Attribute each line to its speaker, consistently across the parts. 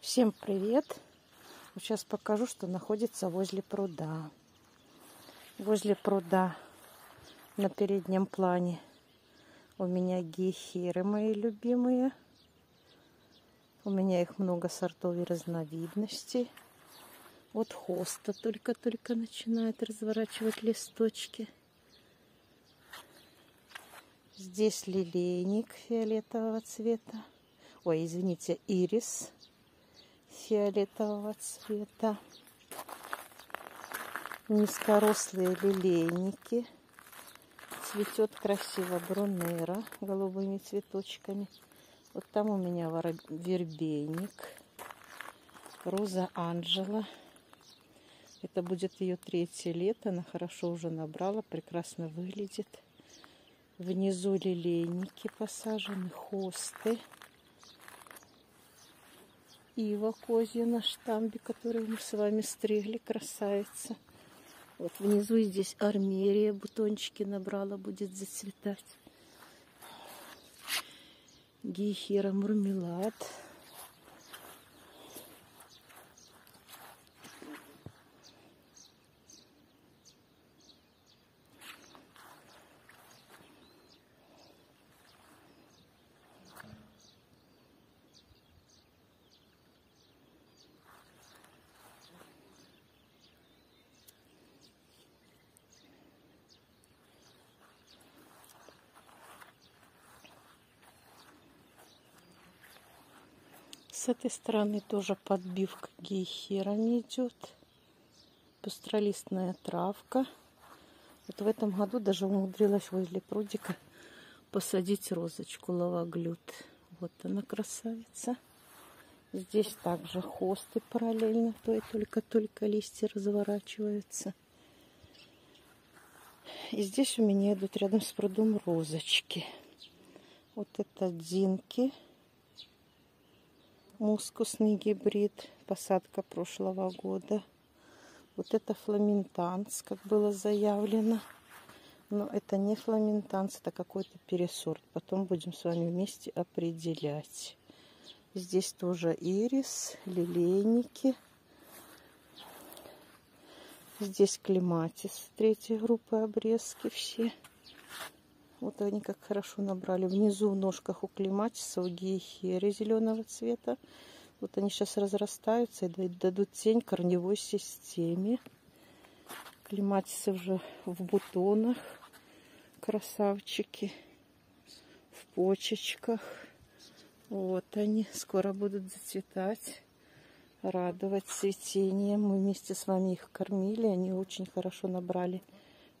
Speaker 1: Всем привет! Сейчас покажу, что находится возле пруда. Возле пруда на переднем плане у меня гехиры мои любимые. У меня их много сортов и разновидностей. Вот хоста только-только начинает разворачивать листочки. Здесь лилейник фиолетового цвета. Ой, извините, ирис фиолетового цвета. Низкорослые лилейники. Цветет красиво брунера голубыми цветочками. Вот там у меня вербейник. Роза Анжела. Это будет ее третье лето. Она хорошо уже набрала, прекрасно выглядит. Внизу лилейники посажены, хосты ива козья на штамбе, которую мы с вами стригли, красавица. Вот внизу здесь армерия, бутончики набрала, будет зацветать. Гейхера мурмелад. С этой стороны тоже подбивка гейхерами идет. Пестролистная травка. Вот в этом году даже умудрилась возле прудика посадить розочку лаваглют. Вот она красавица. Здесь также хосты параллельно, то и только-только листья разворачиваются. И здесь у меня идут рядом с прудом розочки. Вот это динки мускусный гибрид, посадка прошлого года. Вот это фламентанс, как было заявлено. Но это не фламентанс, это какой-то пересорт. Потом будем с вами вместе определять. Здесь тоже ирис, лилейники. Здесь клематис третьей группы обрезки все. Вот они как хорошо набрали. Внизу в ножках у клематиса, у гейхеры зеленого цвета. Вот они сейчас разрастаются и дадут тень корневой системе. Клематисы уже в бутонах. Красавчики. В почечках. Вот они. Скоро будут зацветать. Радовать цветением. Мы вместе с вами их кормили. Они очень хорошо набрали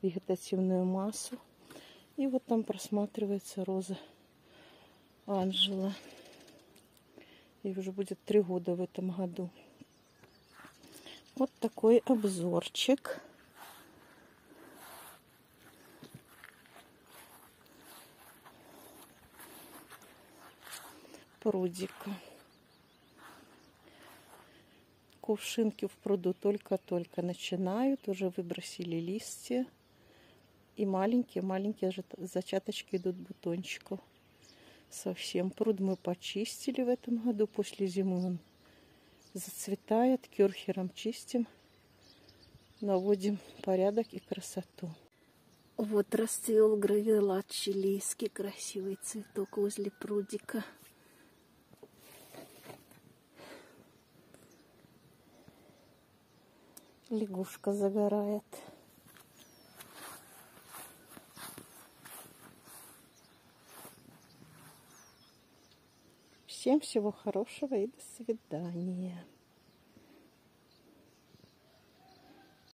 Speaker 1: вегетативную массу. И вот там просматривается роза Анжела. И уже будет три года в этом году. Вот такой обзорчик. прудика. Кувшинки в пруду только-только начинают, уже выбросили листья. И маленькие-маленькие зачаточки идут бутончиков. Совсем пруд мы почистили в этом году. После зимы он зацветает. Керхером чистим. Наводим порядок и красоту. Вот расцвел гравелат чилийский. Красивый цветок возле прудика. Лягушка загорает. Всем всего хорошего и до свидания.